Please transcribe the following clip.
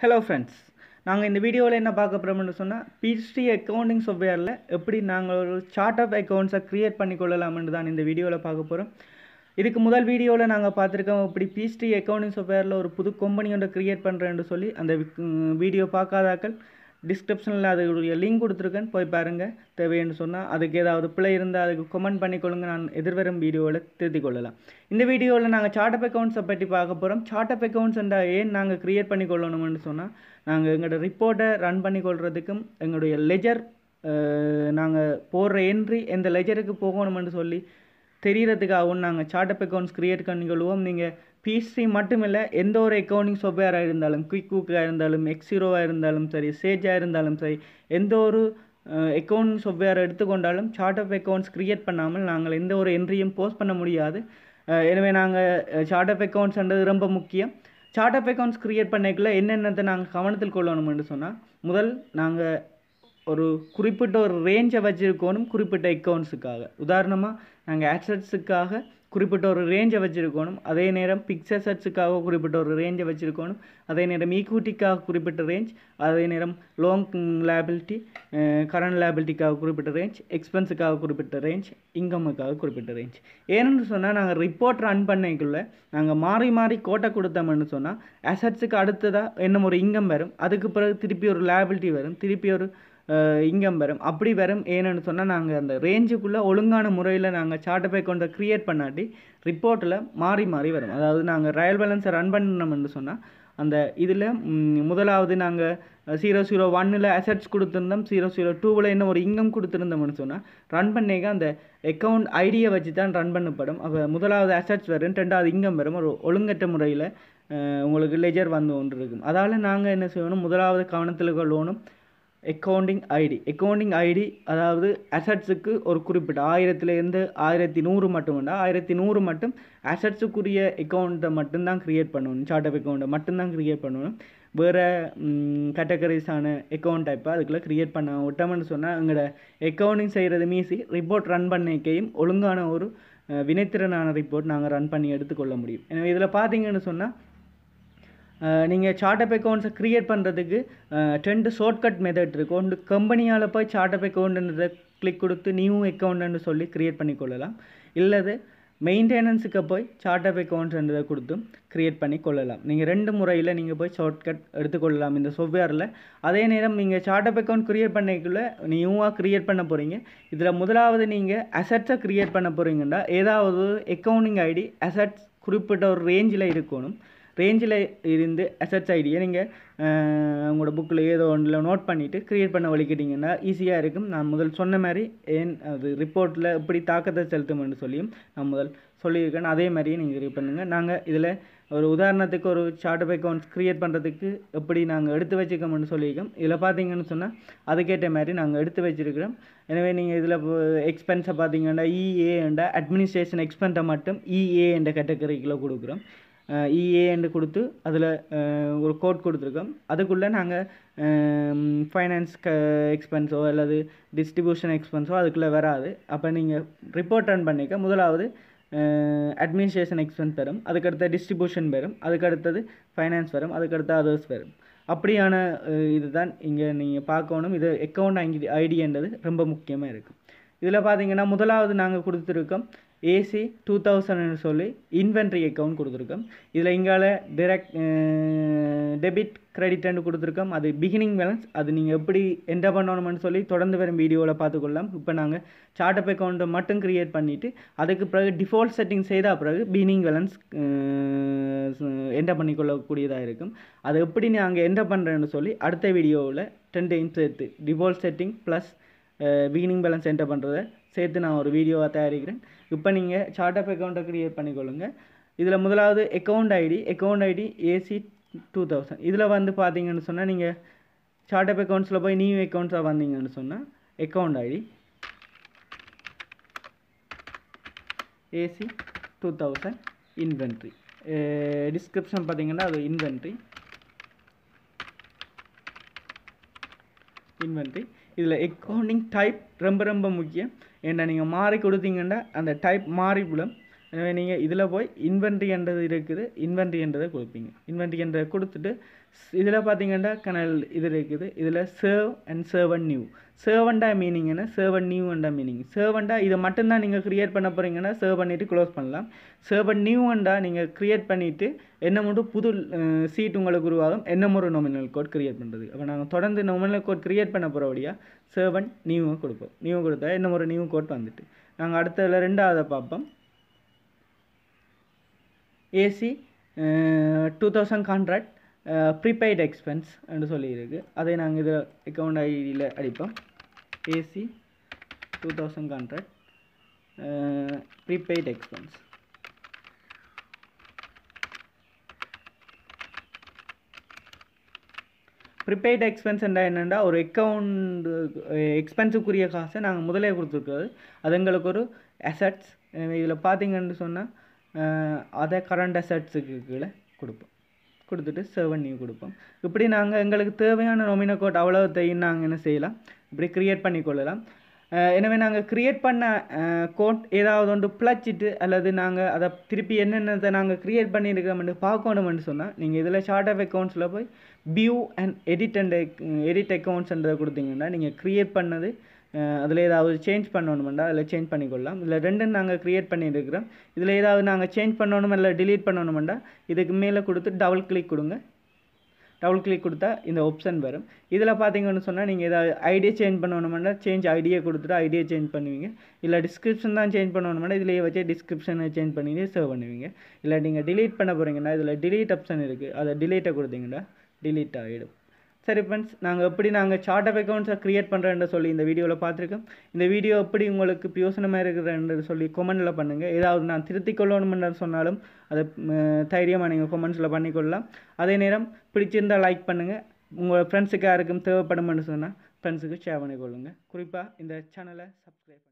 Hello friends நாங்கள் இந்த வீடியோவில் என்ன பார்க்க போகிறோம்னு சொன்னால் பிஹெச்டி அக்கௌண்டிங் சாஃப்ட்வேரில் எப்படி நாங்கள் ஒரு சார்ட் ஆஃப் அக்கௌண்ட்ஸை க்ரியேட் பண்ணி கொள்ளலாம்னு தான் இந்த வீடியோவில் பார்க்க போகிறோம் இதுக்கு முதல் வீடியோவில் நாங்கள் பார்த்துருக்கோம் இப்படி பிஹெச்டி அக்கௌண்டிங் சாஃப்ட்வேரில் ஒரு புது கம்பெனி ஒன்று க்ரியேட் பண்ணுறேன்னு சொல்லி அந்த வீடியோ பார்க்காதாக்கள் டிஸ்கிரிப்ஷனில் அதுடைய லிங்க் கொடுத்துருக்கேன். போய் பாருங்கள் தேவைன்னு சொன்னால் அதுக்கு ஏதாவது பிழை இருந்தால் அதுக்கு கமெண்ட் பண்ணிக்கொள்ளுங்க நான் எதிர்வரும் வீடியோவில் திருத்திக் கொள்ளலாம். இந்த வீடியோவில் நாங்கள் சார்ட் ஆஃப் அக்கௌண்ட்ஸை பற்றி பார்க்க போகிறோம் சார்ட் ஆஃப் அக்கௌண்ட்ஸ் என்றால் ஏன் நாங்கள் க்ரியேட் பண்ணி கொள்ளணும்னு சொன்னால் நாங்கள் எங்களோட ரிப்போர்ட்டை ரன் பண்ணி கொள்றதுக்கும் எங்களுடைய லெஜர் நாங்கள் போடுற என்ட்ரி எந்த லெஜருக்கு போகணும்னு சொல்லி தெரிகிறதுக்காகவும் நாங்கள் சார்ட் ஆஃப் அக்கௌண்ட்ஸ் க்ரியேட் பண்ணி கொள்வோம். நீங்கள் ஃபீஸ்ரி மட்டும் இல்லை எந்த ஒரு அக்கௌண்டிங் சாஃப்ட்வேராக இருந்தாலும் குயிக் குக்காக இருந்தாலும் எக்ஸிரோவாக இருந்தாலும் சரி சேஜாக இருந்தாலும் சரி எந்த ஒரு அக்கௌண்ட் சாஃப்ட்வேர் எடுத்துக்கொண்டாலும் சார்ட் ஆஃப் அக்கௌண்ட்ஸ் க்ரியேட் பண்ணாமல் நாங்கள் எந்த ஒரு என்ட்ரியும் போஸ்ட் பண்ண முடியாது. எனவே நாங்கள் சார்ட் ஆஃப் அக்கௌண்ட்ஸ்ன்றது ரொம்ப முக்கியம். சார்ட் ஆஃப் அக்கௌண்ட்ஸ் க்ரியேட் பண்ணிக்கல என்னென்னத்தை நாங்கள் கவனத்தில் கொள்ளணும்னு சொன்னால் முதல் நாங்கள் ஒரு குறிப்பிட்ட ஒரு ரேஞ்சை வச்சுருக்கணும் குறிப்பிட்ட அக்கௌண்ட்ஸுக்காக உதாரணமாக நாங்கள் ஆக்சட்ஸுக்காக குறிப்பிட்ட ஒரு ரேஞ்சை வச்சுருக்கணும். அதே நேரம் பிக்ஸ் அசட்ஸுக்காக குறிப்பிட்ட ஒரு ரேஞ்சை வச்சுருக்கணும். அதே நேரம் ஈக்விட்டிக்காக குறிப்பிட்ட ரேஞ்ச் அதே நேரம் லோங் லேபிலிட்டி கரண்ட் லேபிலிட்டிக்காக குறிப்பிட்ட ரேஞ்ச் எக்ஸ்பென்ஸுக்காக குறிப்பிட்ட ரேஞ்ச் இன்கமுக்காக குறிப்பிட்ட ரேஞ்ச் ஏன்னு சொன்னால் நாங்கள் ரிப்போர்ட் ரன் பண்ணிக்குள்ளே நாங்கள் மாறி மாறி கோட்டை கொடுத்தோம்னு சொன்னால் அசட்ஸுக்கு அடுத்ததாக என்ன ஒரு இன்கம் வரும். அதுக்கு பிறகு திருப்பி ஒரு லேபிலிட்டி வரும். திருப்பி ஒரு இன்கம் வரும். அப்படி வரும் ஏன்னு சொன்னால் நாங்கள் அந்த ரேஞ்சுக்குள்ளே ஒழுங்கான முறையில் நாங்கள் சார்ட் ஆஃப் கொண்ட க்ரியேட் பண்ணாட்டி ரிப்போர்ட்டில் மாறி மாறி வரும். அதாவது நாங்கள் ரயல் பேலன்ஸை ரன் பண்ணணும்னு சொன்னால் அந்த இதில் முதலாவது நாங்கள் ஜீரோ ஜீரோ ஒன்னில் அசட்ஸ் கொடுத்துருந்தோம் ஜீரோ ஜீரோ டூவில் என்ன ஒரு இன்கம் கொடுத்துருந்தோம்னு சொன்னால் ரன் பண்ணிக்க அந்த அக்கௌண்ட் ஐடியை வச்சு தான் ரன் பண்ணப்படும். அப்போ முதலாவது அசட்ஸ் வரும் ரெண்டாவது இன்கம் வரும். ஒரு ஒழுங்கற்ற முறையில் உங்களுக்கு லெஜர் வந்து ஒன்று இருக்கும் அதால் நாங்கள் என்ன செய்யணும் முதலாவது கவனத்தில் கொள்ளணும். அக்கௌண்டிங் ஐடி அக்கௌண்டிங் ஐடி அதாவது அசட்ஸுக்கு ஒரு குறிப்பிட்ட ஆயிரத்துலேருந்து ஆயிரத்தி நூறு மட்டும் வேண்டாம் ஆயிரத்தி நூறு மட்டும் அசட்ஸுக்குரிய அக்கௌண்ட்டை மட்டும்தான் க்ரியேட் பண்ணணும். சார்ட் ஆஃப் அக்கௌண்ட்டை மட்டும்தான் க்ரியேட் பண்ணணும். வேறு கேட்டகரிஸான அக்கௌண்ட் டைப்பை அதுக்குள்ளே க்ரியேட் பண்ண விட்டோம்னு சொன்னால் எங்களோட அக்கௌண்டிங் செய்கிறது மீசி ரிப்போர்ட் ரன் பண்ணிக்கையும் ஒழுங்கான ஒரு வினைத்திறனான ரிப்போர்ட் நாங்கள் ரன் பண்ணி எடுத்துக்கொள்ள முடியும். எனவே இதில் பார்த்தீங்கன்னு சொன்னால் நீங்கள் சார்ட் அப் அக்கௌண்ட்ஸை க்ரியேட் பண்ணுறதுக்கு ரெண்டு ஷார்ட்கட் மெத்தட் இருக்கும் ஒன்று கம்பெனியால் போய் சார்ட் அப் அக்கௌண்ட்ன்றதை கிளிக் கொடுத்து நியூ அக்கௌண்ட்னு சொல்லி க்ரியேட் பண்ணி கொள்ளலாம். இல்லது மெயின்டெனன்ஸுக்கு போய் சார்ட் ஆஃப் அக்கௌண்ட்ஸ்ன்றதை கொடுத்தும் க்ரியேட் பண்ணி கொள்ளலாம். நீங்கள் ரெண்டு முறையில் நீங்கள் போய் ஷார்ட்கட் எடுத்துக்கொள்ளலாம் இந்த சாஃப்ட்வேரில் அதே நேரம் நீங்கள் சார்ட் அப் அக்கௌண்ட் க்ரியேட் பண்ணிக்குள்ளே நியூவாக க்ரியேட் பண்ண போகிறீங்க இதில் முதலாவது நீங்கள் அசட்ஸை க்ரியேட் பண்ண போகிறீங்கன்னா ஏதாவது அக்கௌண்டிங் ஐடி அசட்ஸ் குறிப்பிட்ட ஒரு ரேஞ்சில் இருக்கணும். ரேஞ்சில் இருந்து அசட்ஸ் ஐடியை நீங்கள் உங்களோட புக்கில் ஏதோ ஒன்றில் நோட் பண்ணிவிட்டு க்ரியேட் பண்ண வலிக்கிட்டிங்கன்னா ஈஸியாக இருக்கும். நான் முதல் சொன்ன மாதிரி ஏன் அது ரிப்போர்ட்டில் எப்படி தாக்கத்தை செலுத்தும்னு சொல்லியும் நான் முதல் சொல்லியிருக்கேன். அதே மாதிரியே நீங்கள் இது பண்ணுங்கள் நாங்கள் இதில் ஒரு உதாரணத்துக்கு ஒரு சார்ட் ஆஃப் அக்கௌண்ட்ஸ் க்ரியேட் பண்ணுறதுக்கு எப்படி நாங்கள் எடுத்து வச்சுக்கோம்னு சொல்லியிருக்கோம். இதில் பார்த்தீங்கன்னு சொன்னால் அதுக்கேற்ற மாதிரி நாங்கள் எடுத்து வச்சுருக்கிறோம். எனவே நீங்கள் இதில் எக்ஸ்பென்ஸை பார்த்தீங்கன்னா இஏன்ற அட்மினிஸ்ட்ரேஷன் எக்ஸ்பென்ஸை மட்டும் இஏ என்ற கேட்டகரிக்குள்ளே கொடுக்குறோம். இஏன்னு கொடுத்து அதில் ஒரு கோட் கொடுத்துருக்கோம். அதுக்குள்ளே நாங்கள் ஃபைனான்ஸ் க எக்ஸ்பென்ஸோ அல்லது டிஸ்ட்ரிபியூஷன் எக்ஸ்பென்ஸோ அதுக்குள்ளே வராது. அப்போ நீங்கள் ரிப்போர்ட் ரன் பண்ணிக்க முதலாவது அட்மினிஸ்ட்ரேஷன் எக்ஸ்பென்ஸ் வரும் அதுக்கடுத்த டிஸ்ட்ரிபியூஷன் வரும். அதுக்கடுத்தது ஃபைனான்ஸ் வரும். அதுக்கடுத்த அதர்ஸ் வரும். அப்படியான இதுதான் இங்கே நீங்கள் பார்க்கணும். இது அக்கௌண்ட் ஐடி ஐடின்றது ரொம்ப முக்கியமாக இருக்குது இதில் பார்த்தீங்கன்னா முதலாவது நாங்கள் கொடுத்துருக்கோம் ஏசி டூ தௌசண்ட்னு சொல்லி இன்வென்ட்ரி அக்கௌண்ட் கொடுத்துருக்கோம். இதில் இங்கால டிரெக்ட் டெபிட் கிரெடிட்னு கொடுத்துருக்கோம். அது பிகினிங் பேலன்ஸ் அது நீங்கள் எப்படி என்டர் பண்ணணும்னு சொல்லி தொடர்ந்து வரும் வீடியோவில் பார்த்துக்கொள்ளலாம். இப்போ நாங்கள் சார்ட் அப் அக்கௌண்ட்டை மட்டும் க்ரியேட் பண்ணிவிட்டு அதுக்கு பிறகு டிஃபால்ட் செட்டிங் செய்த பிறகு பிகினிங் பேலன்ஸ் என்டர் பண்ணிக்கொள்ளக்கூடியதாக இருக்கும். அது எப்படி நாங்கள் என்ன பண்ணுறேன்னு சொல்லி அடுத்த வீடியோவில் டென் டைம்ஸ் சேர்த்து default setting plus beginning balance enter பண்ணுறதை சேர்த்து நான் ஒரு வீடியோவாக தயாரிக்கிறேன். இப்போ நீங்கள் சார்ட் ஆஃப் அக்கௌண்ட்டை க்ரியேட் பண்ணிக்கொள்ளுங்கள் இதில் முதலாவது account ID account ID AC two thousand இதில் வந்து பார்த்தீங்கன்னு சொன்னால் நீங்கள் சார்ட் ஆஃப் அக்கௌண்ட்ஸில் போய் நியூ அக்கௌண்ட்ஸாக வந்தீங்கன்னு சொன்னால் account ID AC two thousand inventory description பார்த்தீங்கன்னா அது இன்வென்ட்ரி இன்வென்ட்ரி இதில் அக்கௌண்டிங் டைப் ரொம்ப ரொம்ப முக்கியம். ஏன்டா நீங்கள் மாறி கொடுத்தீங்கன்னா அந்த டைப் மாறி விடும் நீங்கள் இதில் போய் இன்வென்ட்ரி என்றது இருக்குது. இன்வென்ட்ரி என்றதை கொடுப்பீங்க. இன்வென்ட்ரி என்றதை கொடுத்துட்டு இதில் பார்த்தீங்கன்னா கனல் இது இருக்குது. இதில் சர்வ் அண்ட் சர்வன் நியூ சர்வண்டா மீனிங் என்ன? சர்வன் நியூண்டா மீனிங் சர்வண்டா இதை மட்டும்தான் நீங்கள் க்ரியேட் பண்ண போகிறீங்கன்னா சர்வ் பண்ணிவிட்டு க்ளோஸ் பண்ணலாம். சர்வன் நியூண்டா நீங்கள் க்ரியேட் பண்ணிவிட்டு என்ன மட்டும் புது சீட் உங்களுக்கு உருவாகும். என்ன ஒரு நொமினல் கோட் க்ரியேட் பண்ணுறது அப்போ நாங்கள் தொடர்ந்து நொமினல் கோட் க்ரியேட் பண்ண போகிறபடியாக சர்வன் நியூவை கொடுப்போம். நியூ கொடுத்தா என்ன ஒரு நியூ கோட் வந்துட்டு. நாங்கள் அடுத்ததில் ரெண்டாவதை பார்ப்போம். AC two thousand contract prepaid expense என்று சொல்லியிருக்கு. அதை நாங்கள் இதில் அக்கௌண்ட் ஐடியில் அடிப்போம். AC two thousand contract prepaid expense prepaid expense என்னென்னா ஒரு அக்கௌண்ட் எக்ஸ்பென்ஸுக்குரிய uh, காசை நாங்கள் முதலே கொடுத்துருக்குறது. அது எங்களுக்கு ஒரு அசட்ஸ் இதில் பார்த்தீங்கன்னு சொன்னால் அதை கரண்ட் அசட்ஸுக்கு கீழே கொடுப்போம். கொடுத்துட்டு செவன் நியூ கொடுப்போம். இப்படி நாங்கள் எங்களுக்கு தேவையான நொமினோ கோட் அவ்வளோத்தையும் நாங்கள் என்ன செய்யலாம்? இப்படி க்ரியேட் பண்ணி கொள்ளலாம். எனவே நாங்கள் க்ரியேட் பண்ண கோட் ஏதாவது ஒன்று பிளச்சிட்டு அல்லது நாங்கள் அதை திருப்பி என்னென்னதை நாங்கள் க்ரியேட் பண்ணியிருக்கோம்னு பார்க்கணும்னு சொன்னால் நீங்கள் இதில் ஷார்ட் ஆஃப் அக்கௌண்ட்ஸில் போய் view and edit and edit அக்கௌண்ட்ஸ்ன்றதை கொடுத்தீங்கன்னா நீங்கள் க்ரியேட் பண்ணது அதில் ஏதாவது சேஞ்ச் பண்ணணுமெண்டா? அதில் சேஞ்ச் பண்ணிக்கொள்ளலாம். இல்லை ரெண்டும் நாங்கள் க்ரியேட் பண்ணியிருக்கிறோம். இதில் ஏதாவது நாங்கள் சேஞ்ச் பண்ணணும் இல்லை டிலீட் பண்ணணுமெண்டா? இதுக்கு மேலே கொடுத்து டபுள் கிளிக் கொடுங்க. டபுள் கிளிக் கொடுத்தா இந்த ஆப்ஷன் வரும். இதில் பார்த்தீங்கன்னு சொன்னால் நீங்கள் ஏதாவது ஐடியா சேஞ்ச் பண்ணணுமெண்டா? சேஞ்ச் ஐடியா கொடுத்துட்டு ஐடியா சேஞ்ச் பண்ணுவீங்க. இல்லை டிஸ்கிரிப்ஷன் தான் சேஞ்ச் பண்ணணுமெண்டா? இதிலேயே வச்சு டிஸ்கிரிப்ஷனை சேஞ்ச் பண்ணிட்டு சேவ் பண்ணுவீங்க. இல்லை நீங்கள் டிலீட் பண்ண போகிறீங்கன்னா இதில் டிலீட் ஆப்ஷன் இருக்குது அதை டிலீட்டை கொடுத்தீங்கன்னா டிலீட் ஆகிடும் சரி ஃப்ரெண்ட்ஸ் நாங்கள் எப்படி நாங்கள் சார்ட் ஆஃப் அக்கௌண்ட்ஸை க்ரியேட் பண்ணுறேன்னு சொல்லி இந்த வீடியோவில் பார்த்துருக்கோம். இந்த வீடியோ எப்படி உங்களுக்கு பியோசனமாக இருக்குதுன்னு சொல்லி கொமெண்ட்டில் பண்ணுங்கள் ஏதாவது நான் திருத்திக் கொள்ளணும்னு சொன்னாலும் அதை தைரியமாக நீங்கள் கொமெண்ட்ஸில் பண்ணிக்கொள்ளலாம். அதே நேரம் பிடிச்சிருந்தால் லைக் பண்ணுங்கள் உங்கள் ஃப்ரெண்ட்ஸுக்கு யாருக்கும் தேவைப்படும்னு சொன்னால் ஃப்ரெண்ட்ஸுக்கு ஷேர் பண்ணிக்கொள்ளுங்கள் குறிப்பாக இந்த சேனலை சப்ஸ்கிரைப்